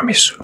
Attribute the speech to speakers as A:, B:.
A: promise.